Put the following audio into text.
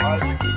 Bye.